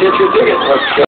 get your ticket.